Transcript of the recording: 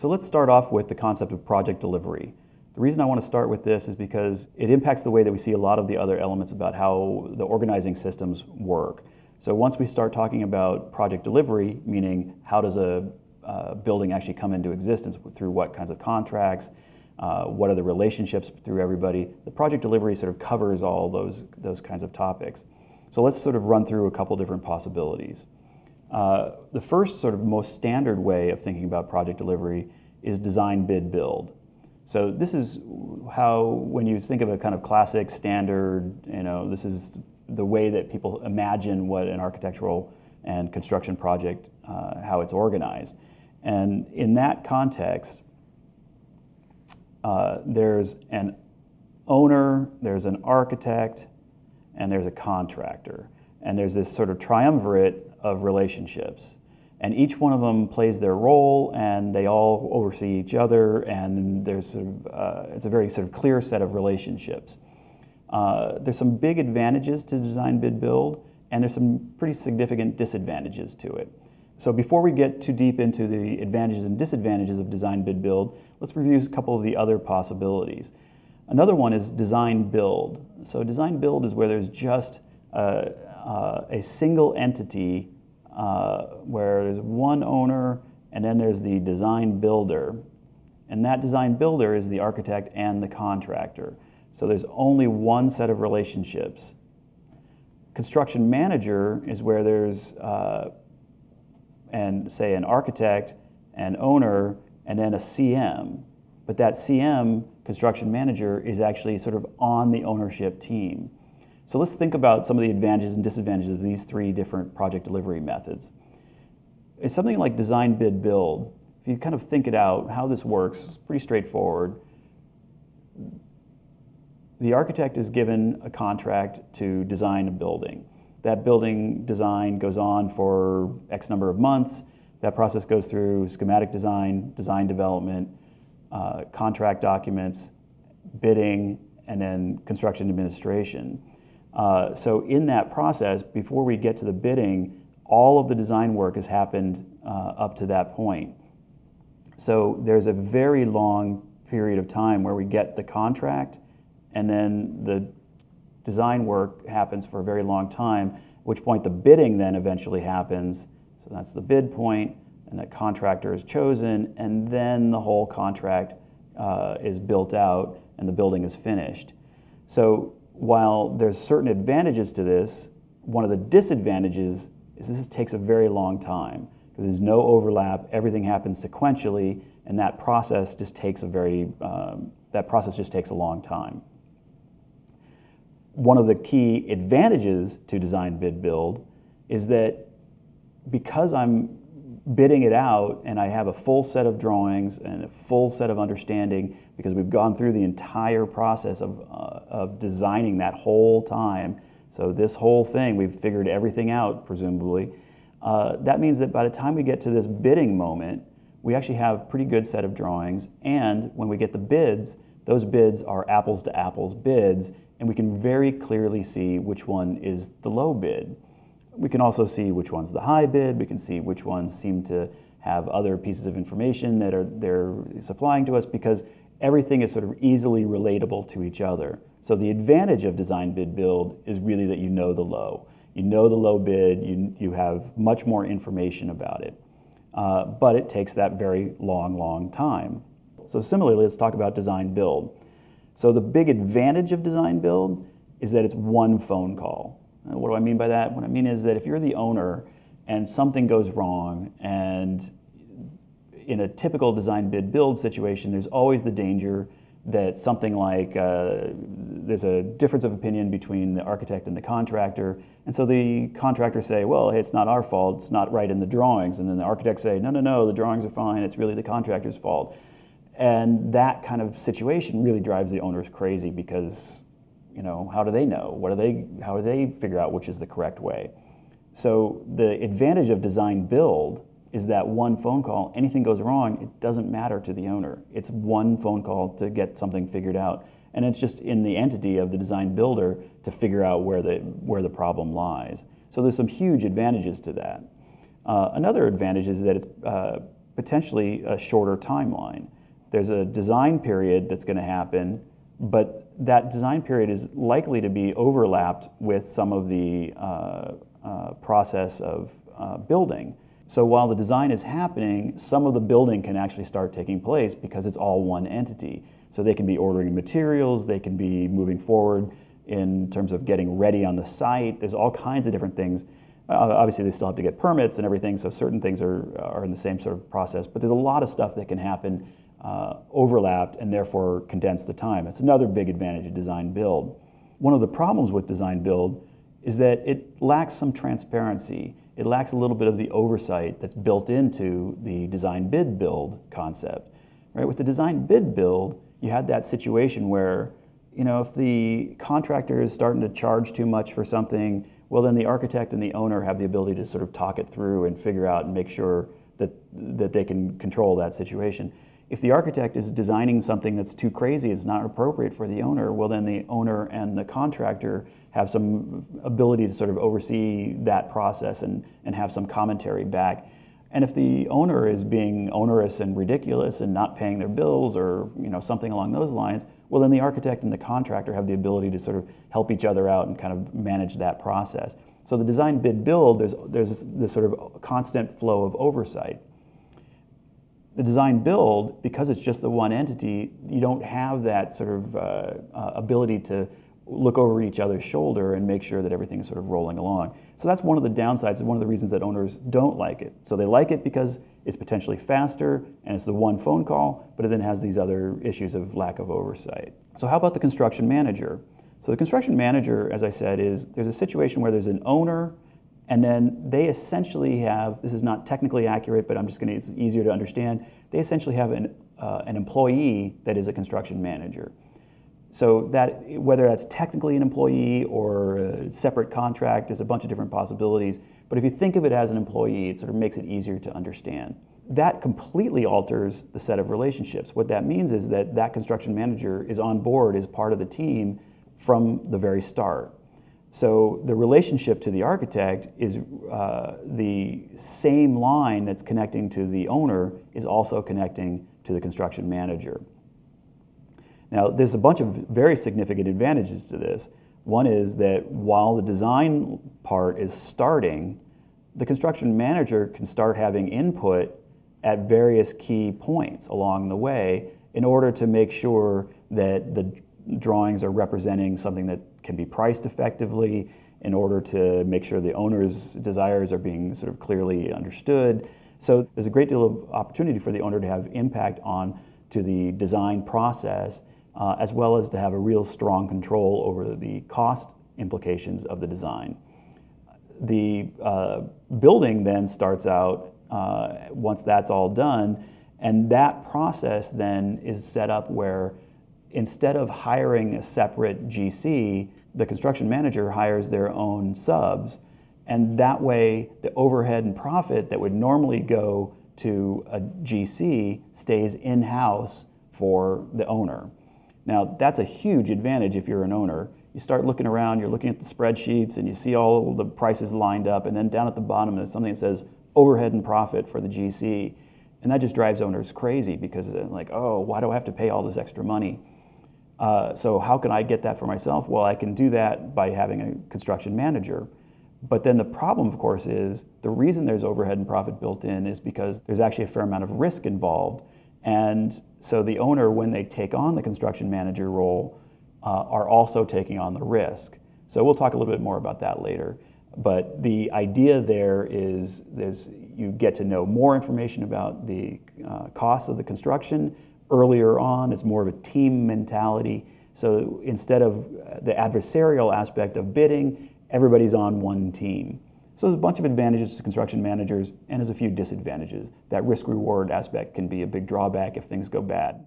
So let's start off with the concept of project delivery. The reason I want to start with this is because it impacts the way that we see a lot of the other elements about how the organizing systems work. So once we start talking about project delivery, meaning how does a uh, building actually come into existence through what kinds of contracts, uh, what are the relationships through everybody, the project delivery sort of covers all those, those kinds of topics. So let's sort of run through a couple different possibilities. Uh, the first sort of most standard way of thinking about project delivery is design, bid, build. So this is how, when you think of a kind of classic standard, you know, this is the way that people imagine what an architectural and construction project, uh, how it's organized. And in that context, uh, there's an owner, there's an architect, and there's a contractor. And there's this sort of triumvirate of relationships. And each one of them plays their role and they all oversee each other and there's sort of, uh, it's a very sort of clear set of relationships. Uh, there's some big advantages to design bid build and there's some pretty significant disadvantages to it. So before we get too deep into the advantages and disadvantages of design bid build let's review a couple of the other possibilities. Another one is design build. So design build is where there's just uh, uh a single entity uh, where there's one owner and then there's the design builder. And that design builder is the architect and the contractor. So there's only one set of relationships. Construction manager is where there's, uh, and say, an architect, an owner, and then a CM. But that CM, construction manager, is actually sort of on the ownership team. So let's think about some of the advantages and disadvantages of these three different project delivery methods. It's something like design, bid, build. If you kind of think it out, how this works, it's pretty straightforward. The architect is given a contract to design a building. That building design goes on for X number of months. That process goes through schematic design, design development, uh, contract documents, bidding, and then construction administration. Uh, so in that process, before we get to the bidding, all of the design work has happened uh, up to that point. So there's a very long period of time where we get the contract and then the design work happens for a very long time, at which point the bidding then eventually happens. So that's the bid point, and the contractor is chosen, and then the whole contract uh, is built out and the building is finished. So while there's certain advantages to this, one of the disadvantages is this takes a very long time because there's no overlap. Everything happens sequentially, and that process just takes a very um, that process just takes a long time. One of the key advantages to design bid build is that because I'm bidding it out and I have a full set of drawings and a full set of understanding because we've gone through the entire process of, uh, of designing that whole time. So this whole thing, we've figured everything out, presumably. Uh, that means that by the time we get to this bidding moment, we actually have a pretty good set of drawings. And when we get the bids, those bids are apples to apples bids, and we can very clearly see which one is the low bid. We can also see which one's the high bid. We can see which ones seem to have other pieces of information that are they're supplying to us because everything is sort of easily relatable to each other. So the advantage of design bid build is really that you know the low. You know the low bid, you, you have much more information about it. Uh, but it takes that very long, long time. So similarly, let's talk about design build. So the big advantage of design build is that it's one phone call. And what do I mean by that? What I mean is that if you're the owner and something goes wrong and in a typical design bid build situation, there's always the danger that something like uh, there's a difference of opinion between the architect and the contractor, and so the contractors say, well, hey, it's not our fault, it's not right in the drawings, and then the architects say, no, no, no, the drawings are fine, it's really the contractor's fault, and that kind of situation really drives the owners crazy because, you know, how do they know? What do they? How do they figure out which is the correct way? So the advantage of design build is that one phone call. Anything goes wrong, it doesn't matter to the owner. It's one phone call to get something figured out. And it's just in the entity of the design builder to figure out where the, where the problem lies. So there's some huge advantages to that. Uh, another advantage is that it's uh, potentially a shorter timeline. There's a design period that's going to happen, but that design period is likely to be overlapped with some of the uh, uh, process of uh, building. So while the design is happening, some of the building can actually start taking place because it's all one entity. So they can be ordering materials, they can be moving forward in terms of getting ready on the site. There's all kinds of different things. Uh, obviously, they still have to get permits and everything, so certain things are, are in the same sort of process. But there's a lot of stuff that can happen uh, overlapped and therefore condense the time. It's another big advantage of design build. One of the problems with design build is that it lacks some transparency. It lacks a little bit of the oversight that's built into the design bid build concept. Right? With the design bid build, you had that situation where, you know, if the contractor is starting to charge too much for something, well, then the architect and the owner have the ability to sort of talk it through and figure out and make sure that, that they can control that situation. If the architect is designing something that's too crazy, it's not appropriate for the owner, well, then the owner and the contractor have some ability to sort of oversee that process and, and have some commentary back. And if the owner is being onerous and ridiculous and not paying their bills or you know something along those lines, well then the architect and the contractor have the ability to sort of help each other out and kind of manage that process. So the design bid build, there's, there's this sort of constant flow of oversight the design build, because it's just the one entity, you don't have that sort of uh, uh, ability to look over each other's shoulder and make sure that everything is sort of rolling along. So that's one of the downsides and one of the reasons that owners don't like it. So they like it because it's potentially faster and it's the one phone call, but it then has these other issues of lack of oversight. So how about the construction manager? So the construction manager, as I said, is there's a situation where there's an owner and then they essentially have, this is not technically accurate, but I'm just going to, it's easier to understand. They essentially have an, uh, an employee that is a construction manager. So that, whether that's technically an employee or a separate contract, there's a bunch of different possibilities. But if you think of it as an employee, it sort of makes it easier to understand. That completely alters the set of relationships. What that means is that that construction manager is on board as part of the team from the very start. So the relationship to the architect is uh, the same line that's connecting to the owner is also connecting to the construction manager. Now, there's a bunch of very significant advantages to this. One is that while the design part is starting, the construction manager can start having input at various key points along the way in order to make sure that the drawings are representing something that can be priced effectively in order to make sure the owner's desires are being sort of clearly understood. So there's a great deal of opportunity for the owner to have impact on to the design process, uh, as well as to have a real strong control over the cost implications of the design. The uh, building then starts out uh, once that's all done, and that process then is set up where instead of hiring a separate GC, the construction manager hires their own subs. And that way, the overhead and profit that would normally go to a GC stays in house for the owner. Now, that's a huge advantage if you're an owner. You start looking around, you're looking at the spreadsheets, and you see all the prices lined up, and then down at the bottom there's something that says overhead and profit for the GC. And that just drives owners crazy because they're like, oh, why do I have to pay all this extra money? Uh, so how can I get that for myself? Well, I can do that by having a construction manager. But then the problem, of course, is the reason there's overhead and profit built in is because there's actually a fair amount of risk involved. And so the owner, when they take on the construction manager role, uh, are also taking on the risk. So we'll talk a little bit more about that later. But the idea there is there's, you get to know more information about the uh, cost of the construction, earlier on. It's more of a team mentality. So instead of the adversarial aspect of bidding, everybody's on one team. So there's a bunch of advantages to construction managers and there's a few disadvantages. That risk reward aspect can be a big drawback if things go bad.